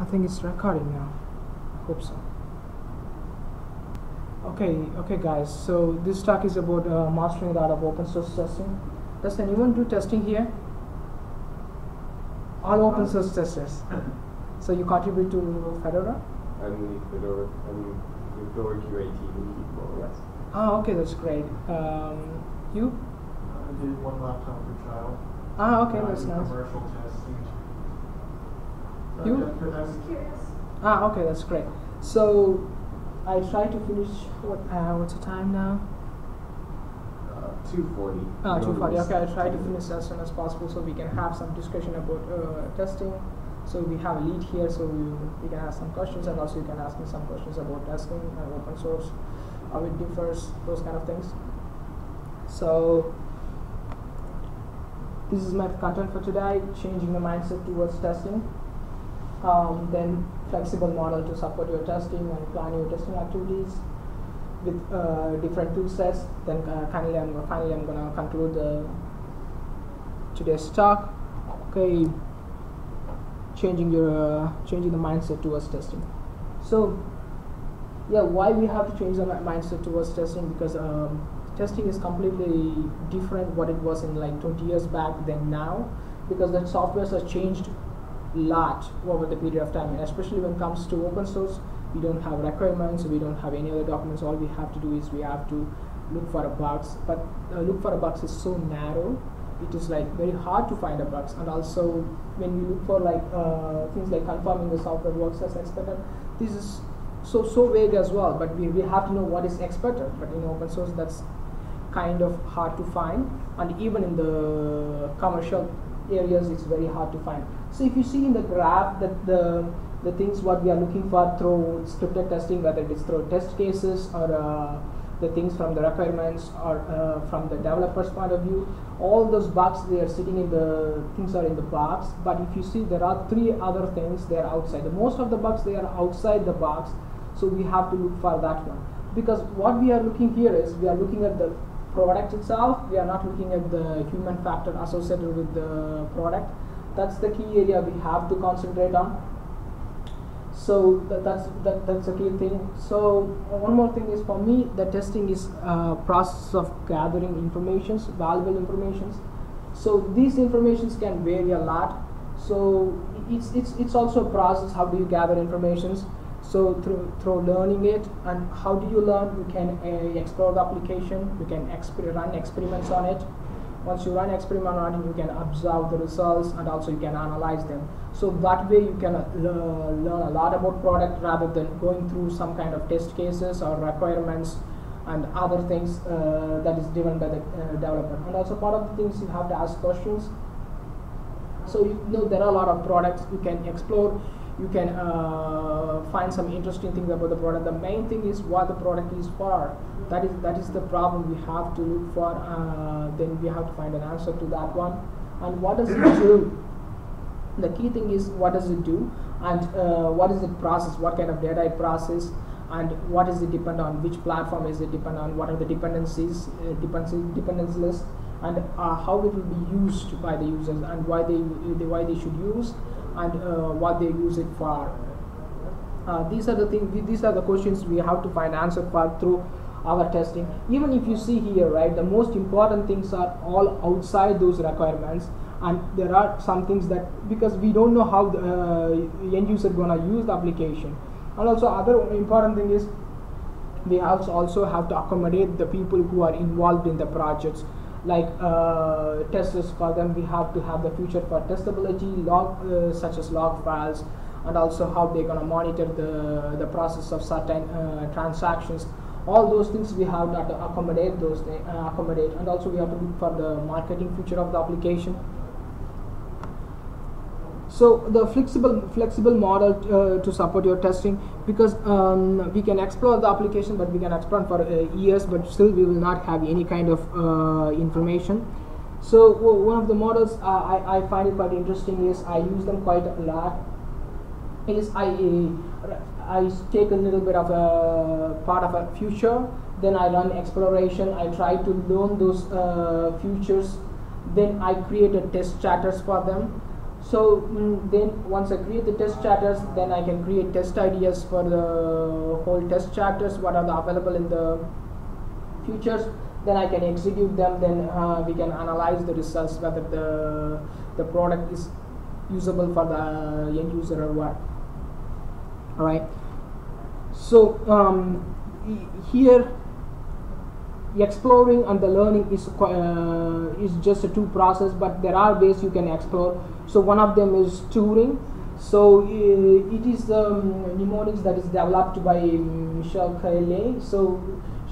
I think it's recording now. I hope so. Okay, okay, guys. So this talk is about uh, mastering the art of open source testing. Does anyone do testing here? All open source testers. So you contribute to Fedora? I'm lead Fedora. I'm the Fedora QA team lead more or less. Ah, okay, that's great. Um, you? I did one laptop per child. Ah, okay, that's nice. Commercial. Uh, You? just. Curious. Ah, okay, that's great. So I try to finish. What? Uh, what's the time now? Uh, 240. Ah, 240. worries. Okay, I'll try to finish as soon as possible so we can have some discussion about uh, testing. So we have a lead here, so we, we can ask some questions, and also you can ask me some questions about testing and open source, how it differs, those kind of things. So this is my content for today: changing the mindset towards testing. Um, then flexible model to support your testing and plan your testing activities with uh, different tool sets. Then uh, finally, I'm finally I'm gonna conclude the today's talk. Okay, changing your uh, changing the mindset towards testing. So, yeah, why we have to change the mindset towards testing? Because um, testing is completely different what it was in like 20 years back than now. Because the softwares have changed lot over the period of time, and especially when it comes to open source, we don't have requirements, we don't have any other documents. All we have to do is we have to look for a bugs, but uh, look for a bugs is so narrow. It is like very hard to find a bugs, and also when we look for like uh, things like confirming the software works as expected, this is so so vague as well. But we, we have to know what is expected. But in open source, that's kind of hard to find, and even in the commercial areas, it's very hard to find. So if you see in the graph that the the things what we are looking for through scripted testing, whether it is through test cases or uh, the things from the requirements or uh, from the developer's point of view, all those bugs they are sitting in the things are in the box. But if you see, there are three other things they are outside. The most of the bugs they are outside the box, so we have to look for that one because what we are looking here is we are looking at the product itself. We are not looking at the human factor associated with the product. That's the key area we have to concentrate on. So that, that's that, that's a key thing. So uh, one more thing is for me the testing is a process of gathering informations valuable informations. So these informations can vary a lot. So it's it's it's also a process how do you gather informations? So through through learning it and how do you learn? You can uh, explore the application. You can exper- run experiments on it once you run experiment on it you can observe the results and also you can analyze them. So that way you can uh, learn a lot about product rather than going through some kind of test cases or requirements and other things uh, that is driven by the uh, developer. And also part of the things you have to ask questions. So you know there are a lot of products you can explore you can uh, find some interesting things about the product. The main thing is what the product is for. That is that is the problem we have to look for uh, then we have to find an answer to that one. And what does it do? The key thing is what does it do? And uh, what is it process? What kind of data it process and what is it depend on? Which platform is it depend on? What are the dependencies uh, dependency dependency list? And uh, how it will be used by the users and why they, they why they should use and uh, what they use it for. Uh, these are the things these are the questions we have to find answer for through our testing. Even if you see here right the most important things are all outside those requirements and there are some things that because we don't know how the uh, end user gonna use the application. And also other important thing is we also also have to accommodate the people who are involved in the projects like uh, testers for them we have to have the feature for testability log uh, such as log files and also how they're going to monitor the the process of certain uh, transactions. All those things we have to accommodate those uh, accommodate. And also we have to look for the marketing feature of the application so the flexible flexible model uh, to support your testing because um, we can explore the application but we can explore for uh, years but still we will not have any kind of uh, information. So one of the models uh, I, I find it quite interesting is I use them quite a lot. Is I I take a little bit of a part of a future then I run exploration I try to learn those uh, futures then I create a test charters for them So mm, then once I create the test charters, then I can create test ideas for the whole test charters. What are the available in the futures? Then I can execute them. Then uh, we can analyze the results whether the the product is usable for the end user or what. All right. So um, here exploring and the learning is uh, is just a two process but there are ways you can explore. So one of them is touring. So uh, it is um, mnemonics that is developed by Michael Kelly. so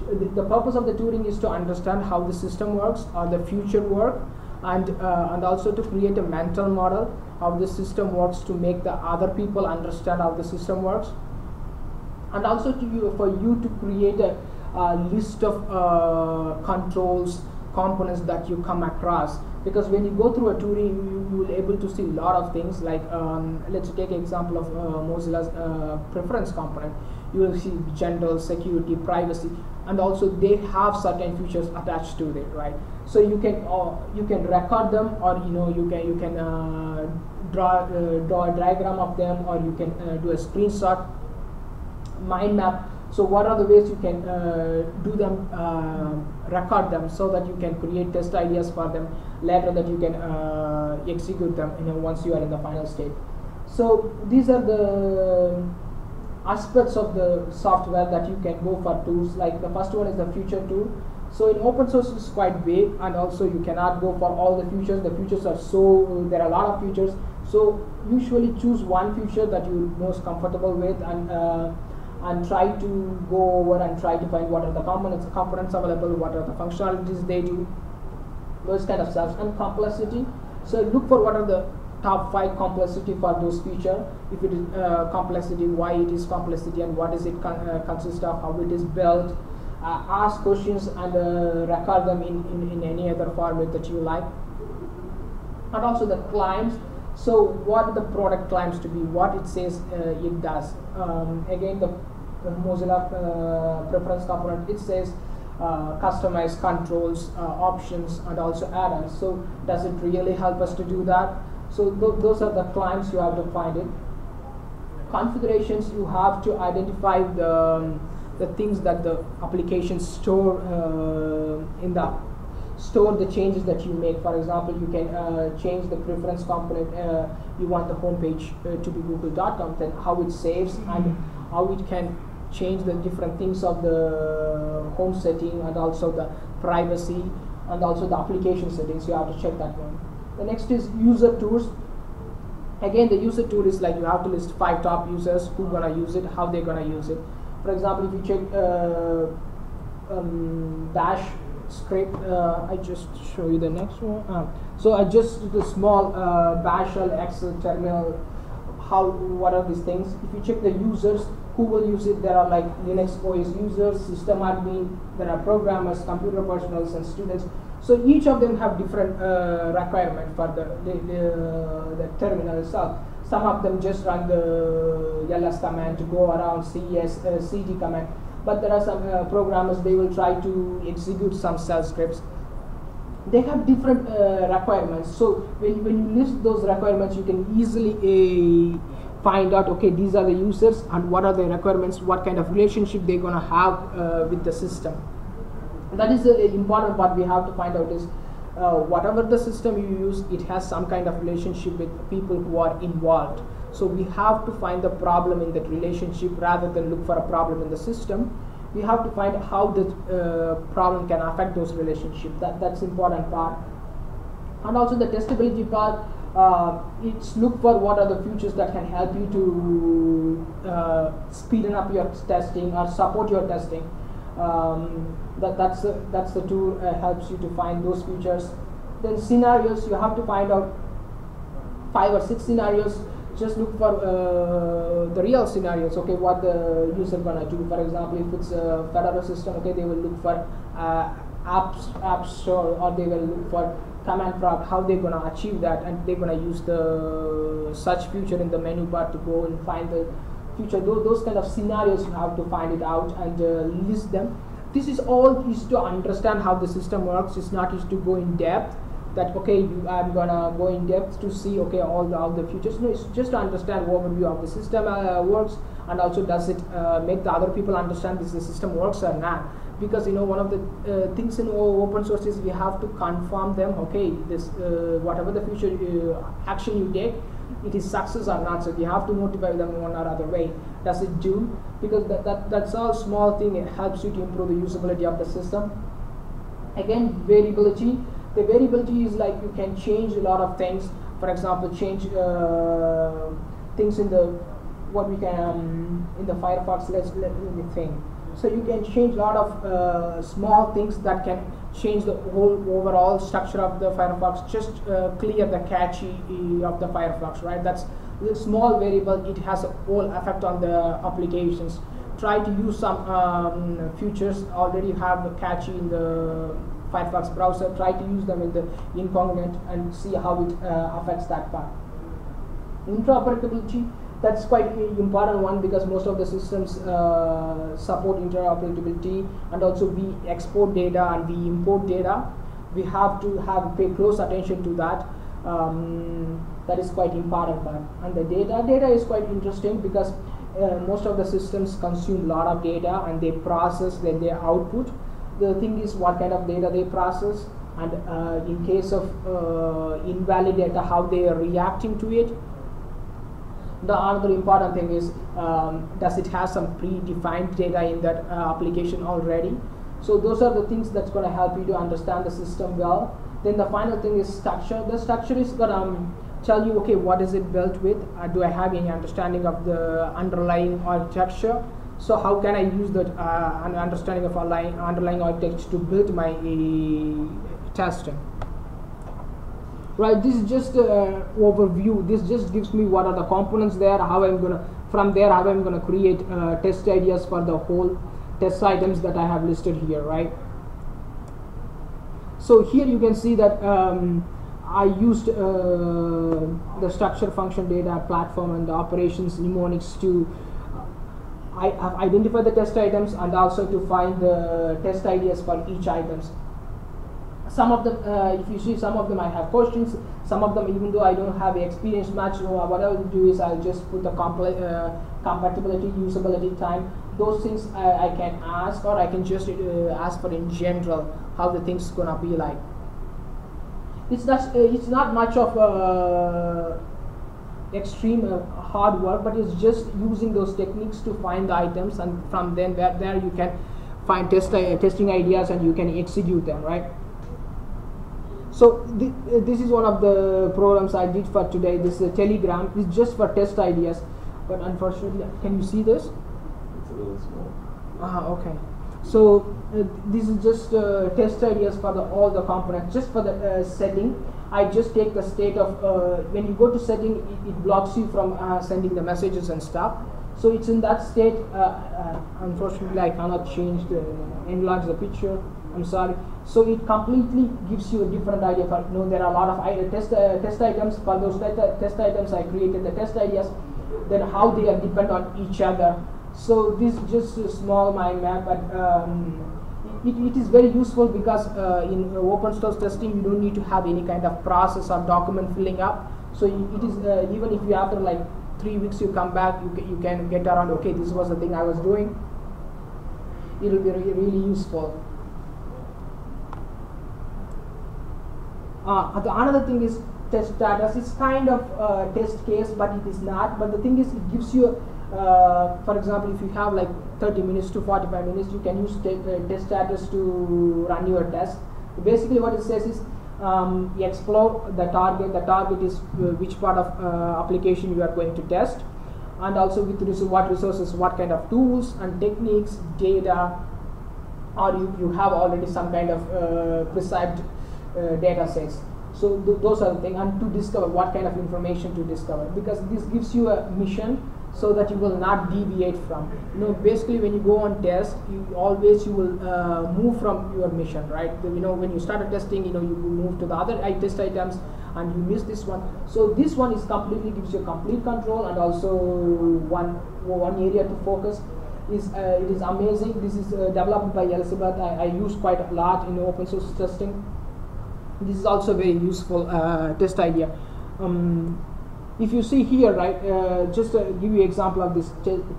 the, the purpose of the touring is to understand how the system works or the future work and uh, and also to create a mental model how the system works to make the other people understand how the system works. And also to you for you to create a, a list of uh, controls components that you come across. Because when you go through a touring you, will able to see a lot of things like um, let's take example of uh, mozilla's uh, preference component. You will see general security privacy and also they have certain features attached to it right? So you can uh, you can record them or you know you can you can uh, draw uh, draw a diagram of them or you can uh, do a screenshot. Mind map so what are the ways you can uh, do them uh, record them so that you can create test ideas for them later that you can uh, execute them you know once you are in the final state? So these are the aspects of the software that you can go for tools. Like the first one is the future tool. So in open source it's quite vague and also you cannot go for all the features. The features are so there are a lot of features. So usually choose one feature that you're most comfortable with and uh, and try to go over and try to find what are the components components available what are the functionalities they do those kind of stuff and complexity. So look for what are the top five complexity for those feature. If it is uh, complexity why it is complexity and what is it con- uh, consist of how it is built uh, ask questions and uh, record them in, in, in any other format that you like. And also the claims so what the product claims to be what it says uh, it does. Um, again the mozilla uh, preference component it says uh, customized controls uh, options and also add-ons. So does it really help us to do that? So th- those are the claims you have to find it. Configurations you have to identify the um, the things that the applications store uh, in the store the changes that you make. For example you can uh, change the preference component uh, you want the home page uh, to be google.com then how it saves and how it can change the different things of the home setting and also the privacy and also the application settings. You have to check that one. The next is user tours. Again the user tool is like you have to list five top users who gonna use it how they're gonna use it. For example if you check uh, um, bash script uh, i just show you the next one. Uh, so i just the small uh, bash shell excel terminal how what are these things? If you check the users who will use it there are like linux os users system admin there are programmers computer professionals and students so each of them have different uh, requirement for the, the, the, the terminal itself. Some of them just run the ls command to go around cs uh, cd command. But there are some uh, programmers they will try to execute some shell scripts. They have different uh, requirements. So when, when you list those requirements, you can easily uh, find out okay these are the users and what are the requirements, what kind of relationship they're gonna have uh, with the system. That is the important part we have to find out is uh, whatever the system you use it has some kind of relationship with people who are involved. So we have to find the problem in that relationship rather than look for a problem in the system. We have to find how the uh, problem can affect those relationships that that's important part. And also the testability part uh, it's look for what are the features that can help you to uh, speeden up your testing or support your testing. Um, that that's the, that's the tool uh, helps you to find those features then scenarios you have to find out five or six scenarios. Just look for uh, the real scenarios okay what the user gonna do. For example if it's a Fedora system okay they will look for uh, apps app store or they will look for command prompt how they're gonna achieve that and they're gonna use the such feature in the menu bar to go and find the future. Those, those kind of scenarios you have to find it out and uh, list them. This is all is to understand how the system works. It's not is to go in depth that okay you, I'm gonna go in depth to see okay all the all the features. No, it's just to understand overview of the system uh, works and also does it uh, make the other people understand this the system works or not because you know one of the uh, things in open source is we have to confirm them okay this uh, whatever the future uh, action you take it is success or not. So you have to motivate them one or other way. Does it do? Because that, that that's all small thing. It helps you to improve the usability of the system. Again variability. The variability is like you can change a lot of things. For example change uh, things in the what we can um, in the firefox let's let me think so you can change a lot of uh, small things that can change the whole overall structure of the firefox just uh, clear the cache of the firefox right that's a small variable it has a whole effect on the applications try to use some um, features already have the cache in the Firefox browser. Try to use them in the incognito and see how it uh, affects that part. Interoperability. That's quite an important one because most of the systems uh, support interoperability and also we export data and we import data. We have to have pay close attention to that. Um, that is quite important part. And the data, data is quite interesting because uh, most of the systems consume a lot of data and they process then they output the thing is what kind of data they process and uh, in case of uh, invalid data how they are reacting to it the other important thing is um, does it have some predefined data in that uh, application already? So those are the things that's going to help you to understand the system well. Then the final thing is structure. The structure is going to um, tell you okay what is it built with? Uh, do i have any understanding of the underlying architecture? So how can I use that uh, understanding of underlying, architecture to build my uh, testing? Right, this is just an overview. This just gives me what are the components there, how I'm gonna, from there, how I'm gonna create uh, test ideas for the whole test items that I have listed here, right? So here you can see that um, I used uh, the structure function data platform and the operations mnemonics to I have identified the test items and also to find the test ideas for each items. Some of them, uh, if you see, some of them I have questions. Some of them, even though I don't have experience much, so what I will do is I'll just put the uh, compatibility, usability time. Those things I, I, can ask, or I can just uh, ask for in general how the things gonna be like. It's not, it's not much of a extreme uh, hard work but it's just using those techniques to find the items and from then where there you can find test uh, testing ideas and you can execute them right so th uh, this is one of the programs I did for today. This is a telegram. It's just for test ideas. But unfortunately can you see this? It's a little small. ah okay. So uh, this is just uh, test ideas for the, all the components. Just for the uh, setting I just take the state of uh, when you go to setting it, it blocks you from uh, sending the messages and stuff. So it's in that state. Uh, unfortunately I cannot change the enlarge the picture I'm sorry. So it completely gives you a different idea. For you know there are a lot of I- test test items. For those test, test items I created the test ideas. Then how they are depend on each other. So this is just a small mind map but um, it, it is very useful because uh, in uh, open source testing you don't need to have any kind of process or document filling up. So it is uh, even if you after like three weeks you come back you, you can get around okay this was the thing I was doing. It will be re- really useful uh, the another thing is test status it's kind of uh, test case but it is not. But the thing is it gives you uh, for example if you have like 30 minutes to 45 minutes you can use uh, test status to run your test. Basically what it says is um, explore the target. The target is uh, which part of uh, application you are going to test. And also with what resources what kind of tools and techniques data or you, you have already some kind of prescribed uh, data sets. So th- those are the things and to discover what kind of information to discover because this gives you a mission so that you will not deviate from you know basically when you go on test you always you will uh, move from your mission right? You know when you started testing you know you move to the other test items and you miss this one. So this one is completely gives you complete control and also one one area to focus is uh, it is amazing. This is uh, developed by elizabeth. I, I use quite a lot in open source testing this is also a very useful uh, test idea. Um, if you see here right uh, just to give you example of this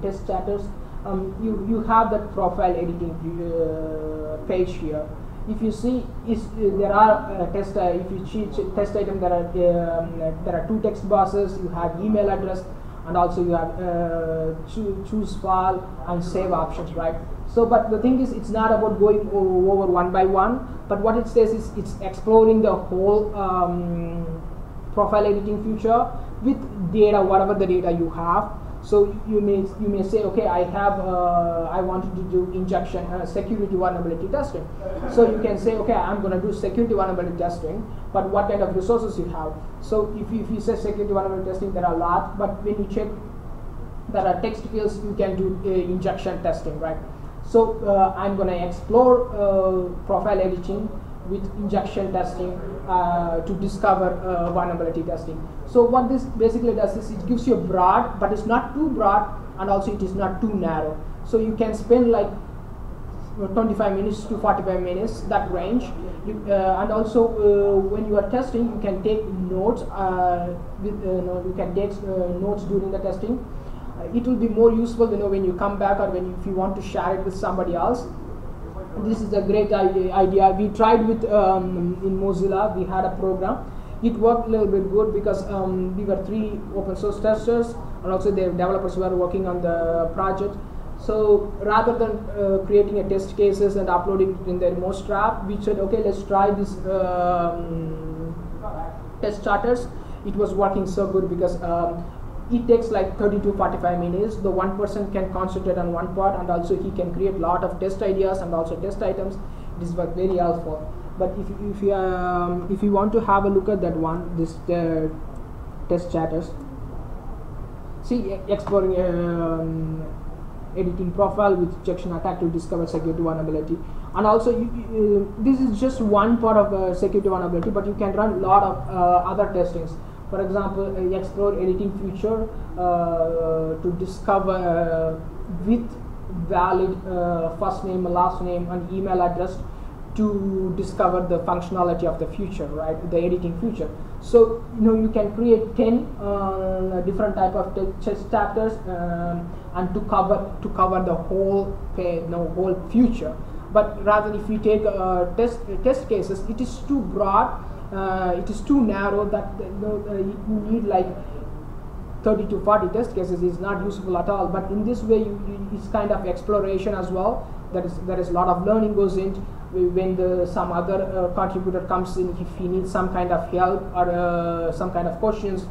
test charters um, you, you have that profile editing uh, page here. If you see is uh, there are uh, test uh, if you test item there are um, there are two text boxes. You have email address and also you have uh, choo- choose file and save options right? So but the thing is it's not about going over one by one but what it says is it's exploring the whole um, profile editing feature with data whatever the data you have so you may you may say okay i have uh, i wanted to do injection uh, security vulnerability testing. So you can say okay i'm going to do security vulnerability testing but what kind of resources you have? So if you, if you say security vulnerability testing there are a lot but when you check there are text fields you can do uh, injection testing right? So uh, i'm going to explore uh, profile editing with injection testing uh, to discover vulnerability testing so what this basically does is it gives you a broad but it's not too broad and also it is not too narrow. So you can spend like uh, 25 minutes to 45 minutes that range. You, uh, and also uh, when you are testing you can take notes uh, with, uh, you can take uh, notes during the testing. It will be more useful you know when you come back or when if you want to share it with somebody else. This is a great idea, idea. we tried with um, in mozilla we had a program it worked a little bit good because um, we were three open source testers and also the developers were working on the project so rather than uh, creating a test cases and uploading it in the MozTrap, we said, okay, let's try this um, test charters. It was working so good because um, it takes like 30 to 45 minutes. The one person can concentrate on one part, and also he can create a lot of test ideas and also test items. This was very helpful. But if you- if you um, if you want to have a look at that one, this uh, test charters. See, exploring um, editing profile with injection attack to discover security vulnerability and also you, you, this is just one part of uh, security vulnerability but you can run a lot of uh, other testings for example uh, explore editing feature uh, to discover uh, with valid uh, first name last name and email address to discover the functionality of the future right? The editing future. so you know you can create 10 uh, different type of te- test charters um, and to cover to cover the whole pay, no whole future. But rather if you take uh, test uh, test cases it is too broad uh, it is too narrow that you, know, uh, you need like 30 to 40 test cases is not useful at all. But in this way you, you, it's kind of exploration as well. There is there is a lot of learning goes in when the some other uh, contributor comes in if he needs some kind of help or uh, some kind of questions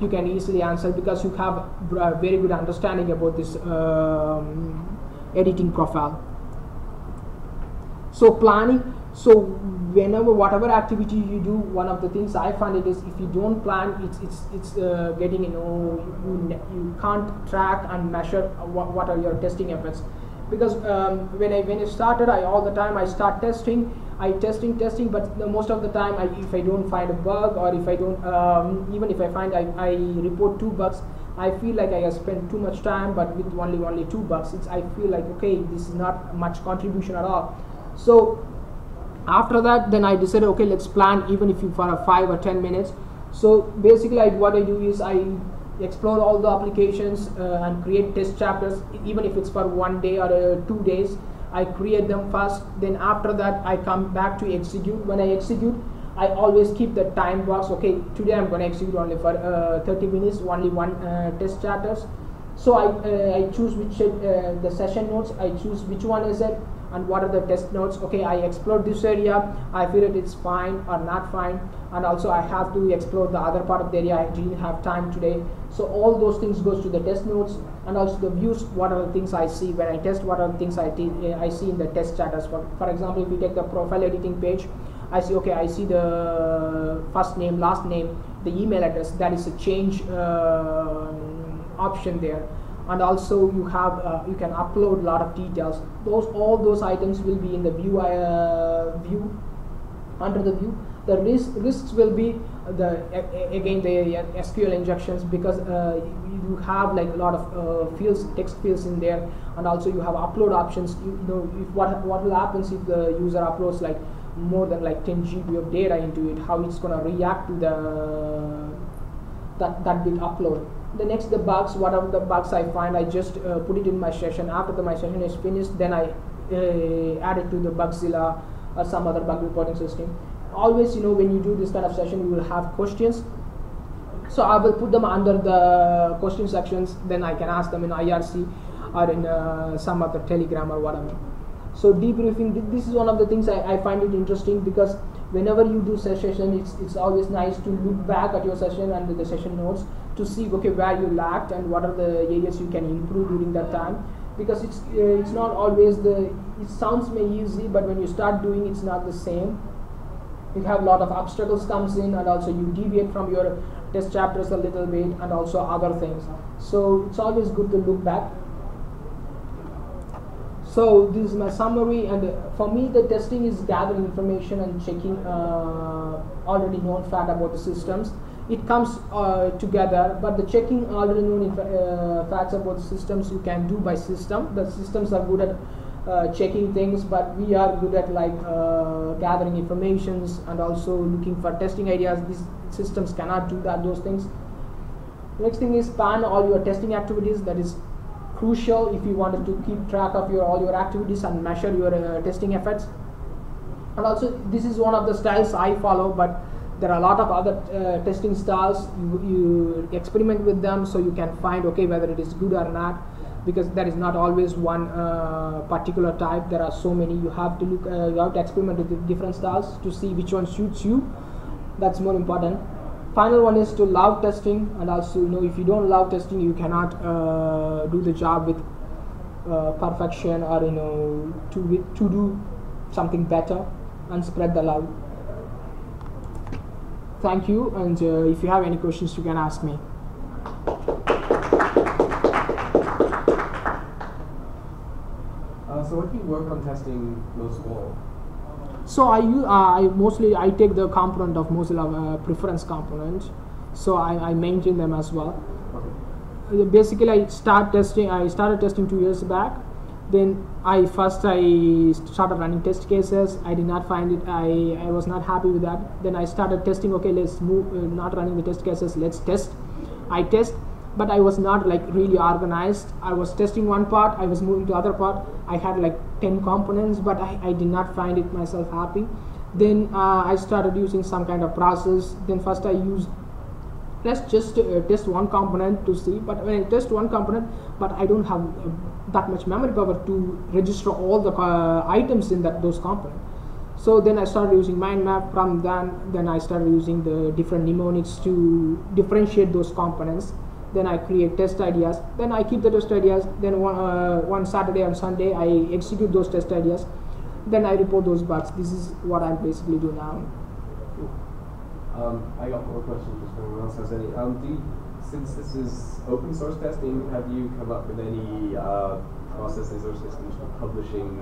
you can easily answer because you have a very good understanding about this um, editing profile. So planning so whenever whatever activity you do one of the things i find it is if you don't plan it's it's it's uh, getting you know you, you can't track and measure what, what are your testing efforts because um, when i when i started i all the time i start testing i testing testing but the, most of the time I, if i don't find a bug or if i don't um, even if i find I, I report two bugs I feel like I have spent too much time, but with only only two bugs, it's I feel like okay, this is not much contribution at all. So after that, then I decided okay, let's plan even if you for a five or ten minutes. So basically, I, what I do is I explore all the applications uh, and create test charters, even if it's for one day or uh, two days. I create them first. Then after that, I come back to execute. When I execute, I always keep the time box. Okay, today I'm going to execute only for uh, 30 minutes, only one uh, test chapters. So I, uh, I choose which uh, the session notes. I choose which one is it and what are the test notes. Okay, I explore this area. I feel it is fine or not fine, and also I have to explore the other part of the area. I didn't have time today. So all those things goes to the test notes and also the views. What are the things I see when I test? What are the things I see in the test charters? For, for example, if you take the profile editing page, I see okay I see the first name last name the email address that is a change uh, option there and also you have uh, you can upload a lot of details. Those all those items will be in the view uh, view under the view. The risk, risks will be the again the SQL injections because uh, you have like a lot of uh, fields text fields in there. And also you have upload options. You, know if what what will happens if the user uploads like more than like 10 GB of data into it, how it's gonna react to the that that big upload. The next the bugs, whatever the bugs I find, I just uh, put it in my session. After the, my session is finished, then I uh, add it to the Bugzilla or some other bug reporting system. Always, you know, when you do this kind of session, you will have questions. So I will put them under the question sections. Then I can ask them in IRC or in uh, some other Telegram or whatever. So debriefing. th- This is one of the things I, I find it interesting because whenever you do session, it's it's always nice to look back at your session and the session notes to see okay where you lacked and what are the areas you can improve during that time. Because it's uh, it's not always the it sounds may easy, but when you start doing, it's not the same. You have a lot of obstacles comes in and also you deviate from your test charters a little bit and also other things. So it's always good to look back so this is my summary and uh, for me the testing is gathering information and checking uh, already known fact about the systems. It comes uh, together but the checking already known uh, facts about the systems you can do by system. The systems are good at uh, checking things but we are good at like gathering informations and also looking for testing ideas. These systems cannot do that those things. Next thing is plan all your testing activities. That is crucial if you wanted to keep track of your all your activities and measure your uh, testing efforts. And also this is one of the styles i follow but there are a lot of other uh, testing styles. You, you experiment with them so you can find okay whether it is good or not because there is not always one uh, particular type. There are so many. You have to look uh, you have to experiment with different styles to see which one suits you. That's more important final one is to love testing and also you know if you don't love testing you cannot uh, do the job with uh, perfection or you know to to do something better and spread the love thank you and uh, if you have any questions you can ask me Uh, so what do you work on testing most of all? So I uh, I mostly I take the component of Mozilla uh, preference component, so I, I maintain them as well. Okay. Uh, Basically, I start testing. I started testing two years back. Then I first I started running test cases. I did not find it. I, I was not happy with that. Then I started testing. Okay, let's move. Uh, not running the test cases. Let's test. I test, but I was not like really organized. I was testing one part. I was moving to other part. I had like ten components, but I, I did not find it myself happy. Then uh, I started using some kind of process. Then first I used let's just uh, test one component to see but when I test one component but I don't have uh, that much memory power to register all the uh, items in that those components so then I started using mind map from then then I started using the different mnemonics to differentiate those components then I create test ideas then I keep the test ideas then one, uh, one Saturday and Sunday I execute those test ideas then I report those bugs this is what I basically do now Um, I got more questions if anyone else has any. Um, do you, since this is open source testing, have you come up with any uh, processes or systems for publishing?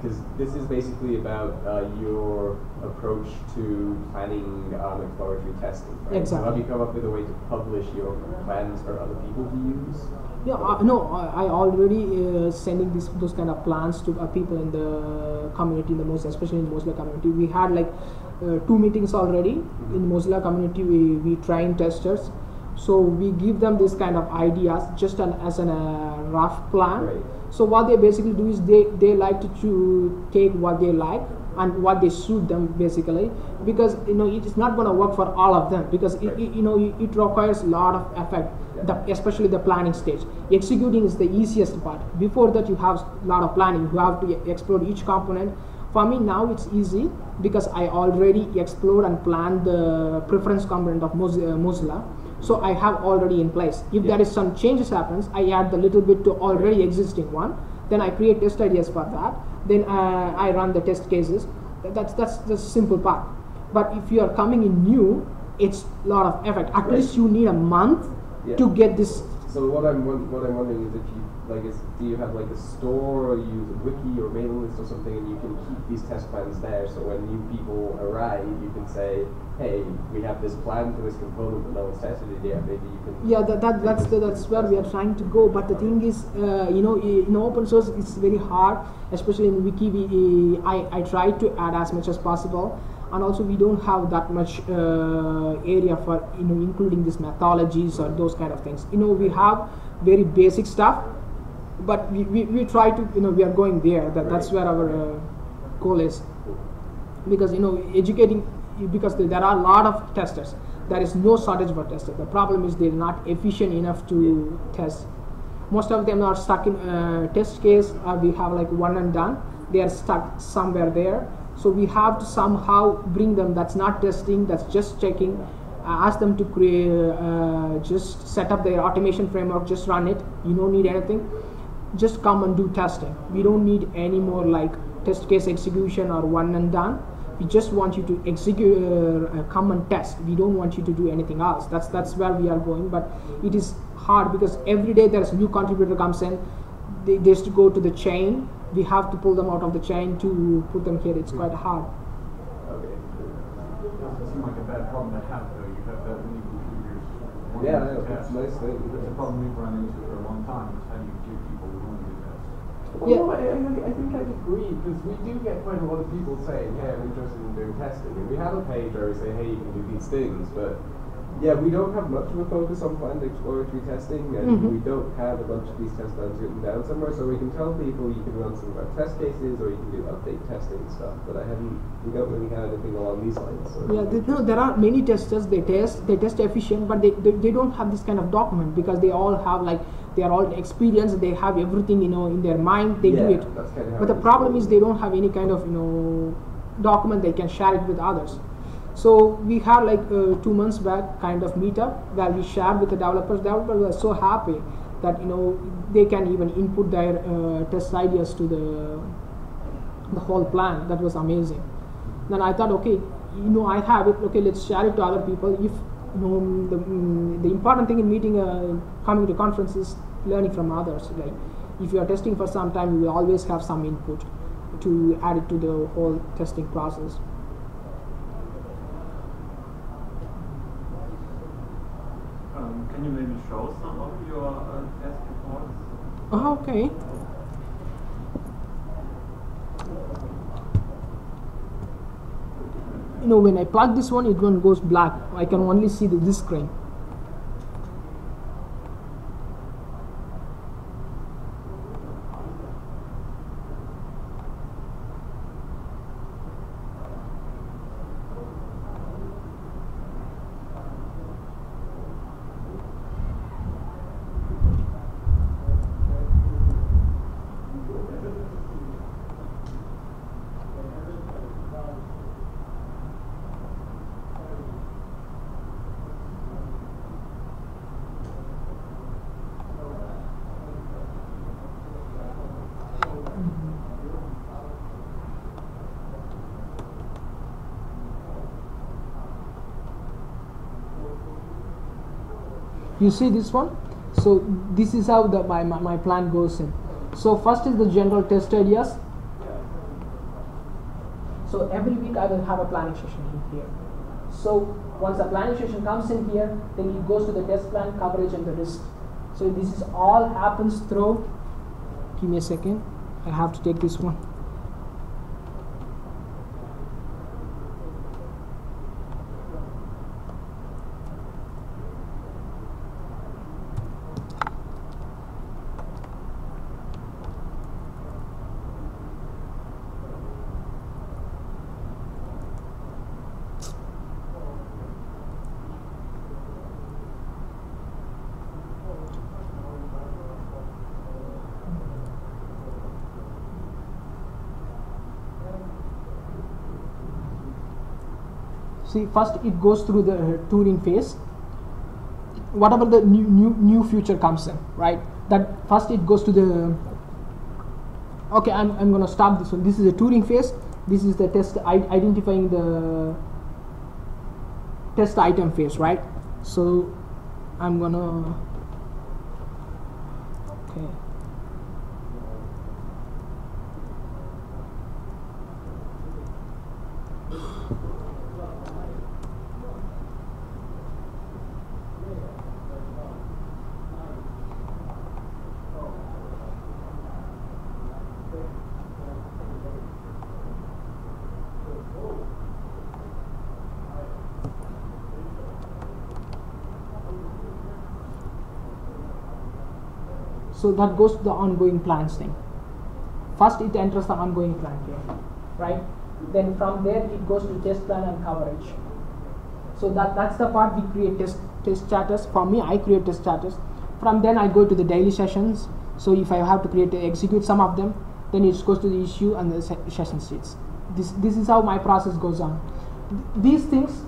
Because this is basically about uh, your approach to planning um, exploratory testing. Right? So have you come up with a way to publish your plans for other people to use? Yeah, uh, no, I, I already uh, sending this those kind of plans to uh, people in the community, in the most especially in the Mozilla community. We had like uh, two meetings already in the Mozilla community. We we train testers, so we give them this kind of ideas just an, as an uh, rough plan. Right. So what they basically do is they they like to choo- take what they like and what they suit them basically because you know it is not going to work for all of them because it, Right. it, you know it, requires a lot of effort Yeah. the, especially the planning stage executing is the easiest part before that you have a lot of planning you have to explore each component for me now it's easy because i already explored and planned the preference component of Mozi- uh, mozilla so i have already in place if Yeah. there is some changes happens i add the little bit to already existing one then i create test ideas for that then uh, i run the test cases that's that's the simple part but if you are coming in new it's a lot of effort at Right. least you need a month Yeah. to get this So what I'm what I'm wondering is if you like is do you have like a store or you use a wiki or mailing list or something and you can keep these test plans there so when new people arrive you can say hey we have this plan for this component but no one's tested it yet. Maybe you can yeah that, that that's the, that's where we are trying to go but the thing is uh, you know in open source it's very hard especially in wiki we, I, I try to add as much as possible and also we don't have that much uh, area for you know including these methodologies or those kind of things. You know we have very basic stuff but we, we, we try to you know we are going there. That, that's where our uh, goal is. Because you know educating because there there are a lot of testers. There is no shortage for testers. The problem is they're not efficient enough to test. Most of them are stuck in uh, test case uh, we have like one and done. They are stuck somewhere there. So we have to somehow bring them. That's not testing that's just checking. Uh, ask them to create uh, just set up their automation framework just run it. You don't need anything just come and do testing. We don't need any more like test case execution or one and done. We just want you to execute, uh, come and test. We don't want you to do anything else. That's that's where we are going. But it is hard because every day there's a new contributor comes in. They, they has to go to the chain. We have to pull them out of the chain to put them here. It's quite hard. okay Doesn't seem like a bad problem to have, though. You have that many contributors. yeah to I know, test. it's nice That's a problem we've run into for a long time, is how do you get people willing to Well, Yeah. no, I, I, I think I'd agree because we do get quite a lot of people saying, "Hey, I'm interested in doing testing," and we have a page where we say, "Hey, you can do these things," but yeah, we don't have much of a focus on planned exploratory testing, and Mhm. we don't have a bunch of these test plans written down somewhere, so we can tell people you can run some of our test cases or you can do update testing and stuff. But I haven't, we don't really have anything along these lines. So Yeah, th- no, there are many testers. They test, they test efficient, but they, they, they don't have this kind of document because they all have like they are all experienced. They have everything you know in their mind. They do it. that's kinda how But the problem is they don't have any kind of you know document they can share it with others. So we had like uh, two months back kind of meetup where we shared with the developers. Developers were so happy that you know they can even input their uh, test ideas to the the whole plan. That was amazing. Then I thought, okay, you know, I have it. Okay, let's share it to other people. If you know, the, mm, the important thing in meeting, uh, coming to conference is learning from others. Like, if you are testing for some time, you will always have some input to add it to the whole testing process. Um, can you maybe show some of your uh, test reports? Oh, okay. You know, when I plug this one, it one goes black. I can only see the, this screen. You see this one? So this is how the my, my, my plan goes in. So first is the general test ideas so every week i will have a planning session in here. So once the planning session comes in here then it goes to the test plan coverage and the risk. So this is all happens through give me a second i have to take this one see first it goes through the touring phase. Whatever the new new new future comes in right? That first it goes to the okay i'm, I'm to stop this one. This is a touring phase. This is the test identifying the test item phase right? So i'm going to okay So that goes to the ongoing plans thing. First, it enters the ongoing plan here, right? Then from there, it goes to test plan and coverage. So that that's the part we create test test charters. For me, I create test status. From then, I go to the daily sessions. So if I have to create execute some of them, then it goes to the issue and the se- session states. This this is how my process goes on. Th- these things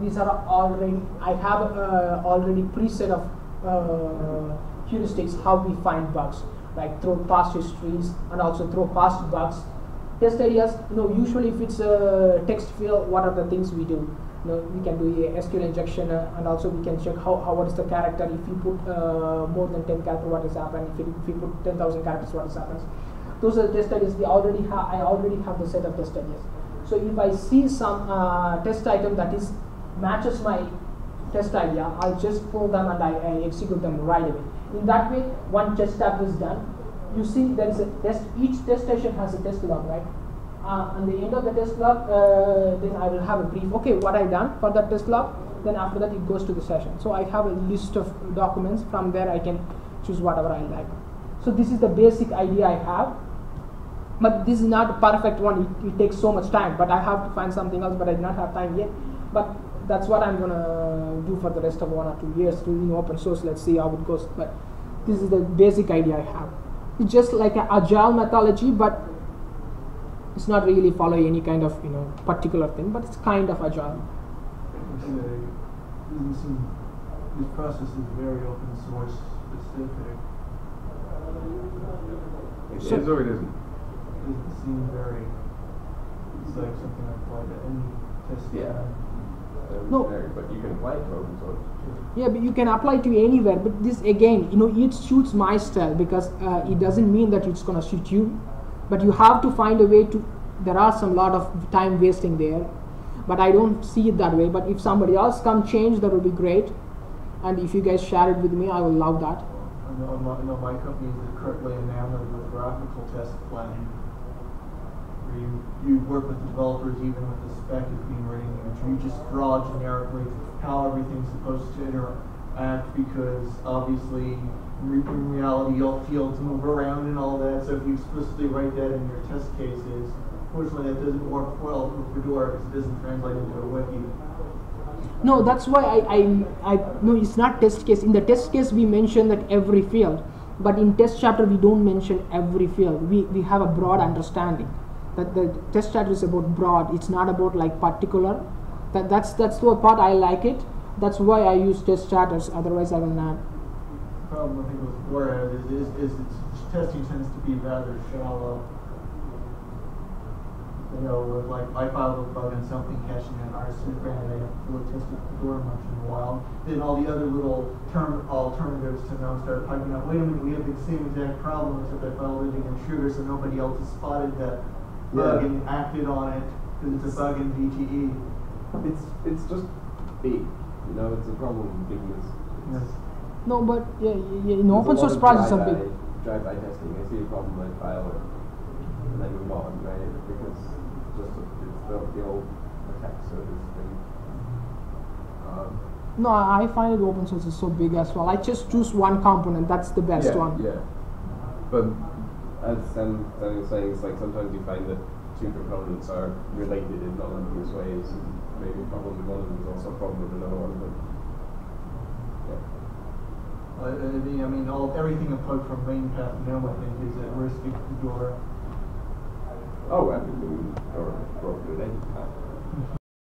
these are already I have uh, already preset of heuristics how we find bugs. Like through past histories and also through past bugs. Test areas you know usually if it's a text field what are the things we do you know we can do a SQL injection uh, and also we can check how, how what is the character. If you put uh, more than 10 characters what has happened if you, if you put 10,000 characters what has happened those are the test areas we already have I already have the set of test areas so if I see some uh, test item that is matches my test idea, I'll just pull them and I, I execute them right away. In that way, one test tab is done. You see, there is a test. Each test station has a test log, right? Uh, and the end of the test log, uh, then I will have a brief. Okay, what I done for that test log. Then after that, it goes to the session. So I have a list of documents. From there, I can choose whatever I like. So this is the basic idea I have but this is not a perfect one it, it, takes so much time but i have to find something else but i do not have time yet but that's what i'm gonna do for the rest of one or two years to in open source let's see how it goes but this is the basic idea i have it's just like an agile methodology but it's not really follow any kind of you know particular thing but it's kind of agile It's a- doesn't seem, this process is very open source specific. It So- is or it isn't. Doesn't seem very, it's like something applied to any test. Yeah. No. there, But you can apply it to open source. Yeah, but you can apply to anywhere. But this again, you know, it suits my style because uh, it doesn't mean that it's gonna suit you. But you have to find a way to. There are some lot of time wasting there, but I don't see it that way. But if somebody else come change, that would be great. And if you guys share it with me, I will love that. I know, I know my company is currently enamored with graphical test planning. Where you, you work with developers even with the spec is being written, you just draw generically how everything's supposed to interact because obviously in, in reality all fields move around and all that, so if you explicitly write that in your test cases, unfortunately that doesn't work well for Fedora because it doesn't translate into a wiki. No, that's why I, I, I no, it's not test case. In the test case, we mention that every field, but in test charter, we don't mention every field. We, we have a broad understanding that the test charter is about broad. It's not about like particular. That that's that's the part I like it. That's why I use test charters. Otherwise, I will not. The problem I think with Fedora is, is, is testing tends to be rather shallow. You know, with like I filed a bug on something caching an RC granted I haven't really tested Fedora much in a while. Then all the other little term alternatives to GNOME start piping up. Wait a minute, we have the same exact problem except I filed it in sugar, so nobody else has spotted that bug Yeah. and acted on it because it's a bug in. VTE. It's it's just big. You know, it's a problem with bigness. Yes. No, but yeah, yeah, yeah, in There's open source of projects are big. Drive-by testing. I see a problem, I file and then move on, right? Because it's just it's the, the old attack service thing. Um, No, I I find it open source is so big as well. I just choose one component. That's the best yeah, one. Yeah. But as Sam, was saying, it's like sometimes you find that two components are related in non-obvious ways, and maybe a problem with one of them is also a problem with another one. But yeah. Uh, I mean, I mean, all everything apart from main path GNOME, I think, is at risk of Fedora. Oh, everything or broken at any time.